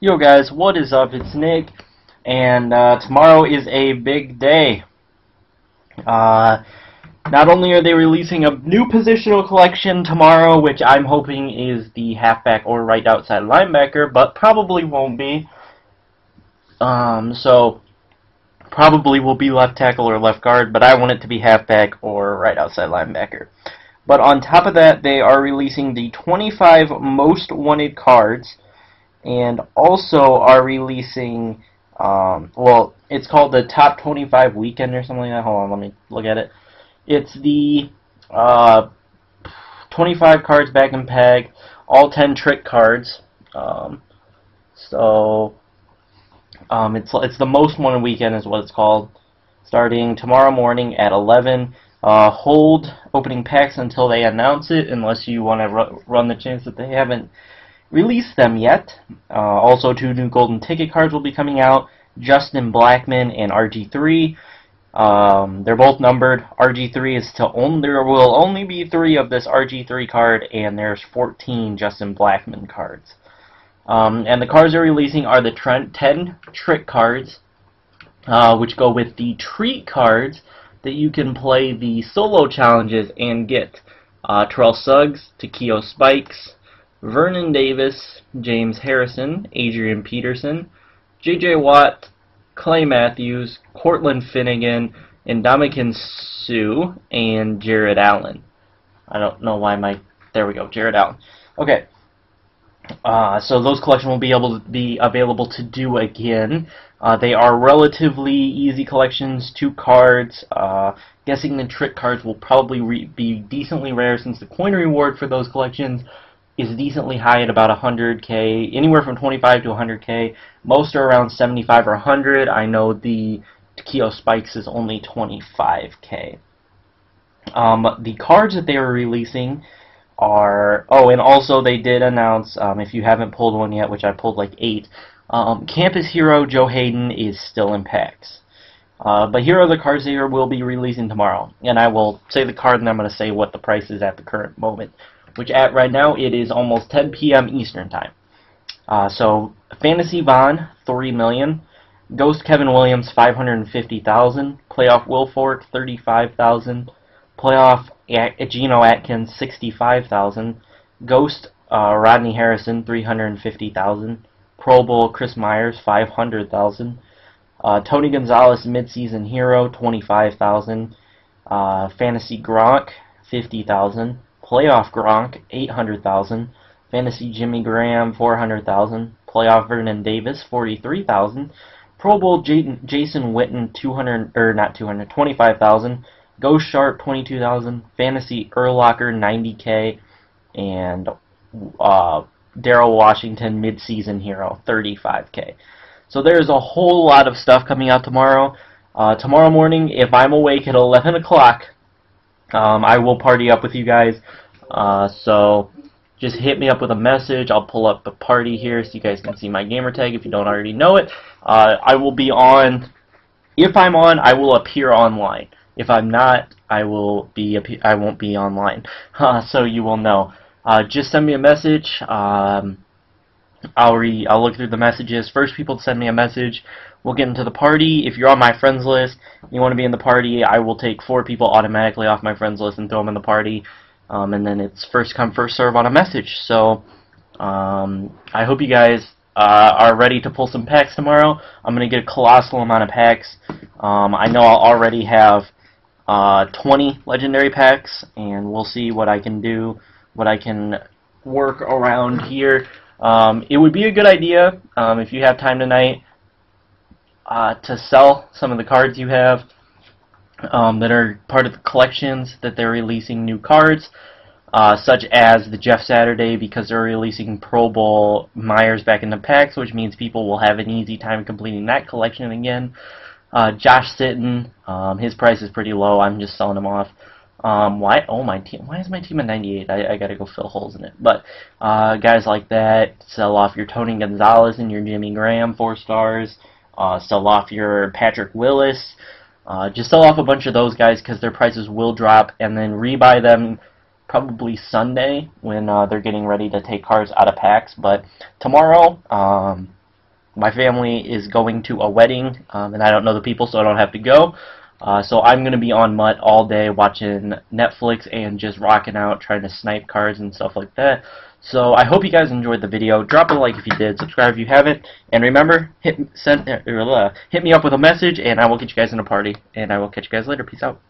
Yo guys, what is up? It's Nick, and uh, tomorrow is a big day. Uh, not only are they releasing a new positional collection tomorrow, which I'm hoping is the halfback or right outside linebacker, but probably won't be. Um, so, probably will be left tackle or left guard, but I want it to be halfback or right outside linebacker. But on top of that, they are releasing the 25 most wanted cards and also are releasing, um, well, it's called the Top 25 Weekend or something like that. Hold on, let me look at it. It's the uh, 25 cards back in pack, all 10 trick cards. Um, so um, it's it's the most wanted weekend is what it's called. Starting tomorrow morning at 11. Uh, hold opening packs until they announce it, unless you want to run the chance that they haven't released them yet. Uh, also, two new golden ticket cards will be coming out. Justin Blackmon and RG3. Um, they're both numbered. RG3 is to only there will only be three of this RG3 card, and there's 14 Justin Blackmon cards. Um, and the cards they're releasing are the 10 trick cards, uh, which go with the treat cards that you can play the solo challenges and get. Uh, Terrell Suggs, Takeo Spikes, Vernon Davis, James Harrison, Adrian Peterson, J.J. Watt, Clay Matthews, Cortland Finnegan, Ndamukong Suh, and Jared Allen. I don't know why my... There we go, Jared Allen. Okay. Uh, so those collections will be able to be available to do again. Uh, they are relatively easy collections, two cards. Uh, guessing the trick cards will probably be decently rare since the coin reward for those collections is decently high at about 100k, anywhere from 25 to 100k. Most are around 75 or 100. I know the Takeo Spikes is only 25k. Um, the cards that they are releasing are oh, and also they did announce um, if you haven't pulled one yet, which I pulled like eight. Um, Campus Hero Joe Haden is still in packs. Uh, but here are the cards they will be releasing tomorrow, and I will say the card, and I'm going to say what the price is at the current moment which at right now it is almost 10 p.m. Eastern time. Uh, so Fantasy Von, 3 million. Ghost Kevin Williams, 550,000. Playoff Will Fork, 35,000. Playoff Geno Atkins, 65,000. Ghost uh, Rodney Harrison, 350,000. Pro Bowl Chris Myers, 500,000. Uh, Tony Gonzalez, midseason hero, 25,000. Uh, Fantasy Gronk, 50,000. Playoff Gronk, 800,000. Fantasy Jimmy Graham, 400,000. Playoff Vernon Davis, 43,000. Pro Bowl J Jason Witten, 200 or not 200, 25,000. Ghost Sharp, 22,000. Fantasy Urlacher, 90k, and uh, Daryl Washington, midseason hero, 35k. So there's a whole lot of stuff coming out tomorrow. Uh, tomorrow morning, if I'm awake at 11 o'clock, um, I will party up with you guys. Uh, so just hit me up with a message. I'll pull up the party here so you guys can see my gamer tag if you don't already know it. Uh, I will be on. If I'm on, I will appear online. If I'm not, I will be. I won't be online. Uh, so you will know. Uh, just send me a message. Um, I'll re I'll look through the messages. First people to send me a message we'll get into the party. If you're on my friends list, you want to be in the party, I will take four people automatically off my friends list and throw them in the party. Um, and then it's first come first serve on a message. So um, I hope you guys uh, are ready to pull some packs tomorrow. I'm going to get a colossal amount of packs. Um, I know I'll already have uh, 20 legendary packs, and we'll see what I can do, what I can work around here. Um, it would be a good idea um, if you have time tonight uh, to sell some of the cards you have um, that are part of the collections that they're releasing new cards, uh, such as the Jeff Saturday because they're releasing Pro Bowl Myers back in the packs, which means people will have an easy time completing that collection again. Uh, Josh Sitton, um, his price is pretty low. I'm just selling him off. Um, why? Oh, my team. Why is my team at 98? I, I gotta go fill holes in it. But uh, guys like that, sell off your Tony Gonzalez and your Jimmy Graham, four stars. Uh, sell off your Patrick Willis. Uh, just sell off a bunch of those guys because their prices will drop, and then rebuy them probably Sunday when uh, they're getting ready to take cars out of packs. But tomorrow, um, my family is going to a wedding, um, and I don't know the people, so I don't have to go. Uh, so I'm going to be on MUT all day watching Netflix and just rocking out, trying to snipe cards and stuff like that. So I hope you guys enjoyed the video. Drop a like if you did. Subscribe if you haven't. And remember, hit send uh, hit me up with a message, and I will get you guys in a party. And I will catch you guys later. Peace out.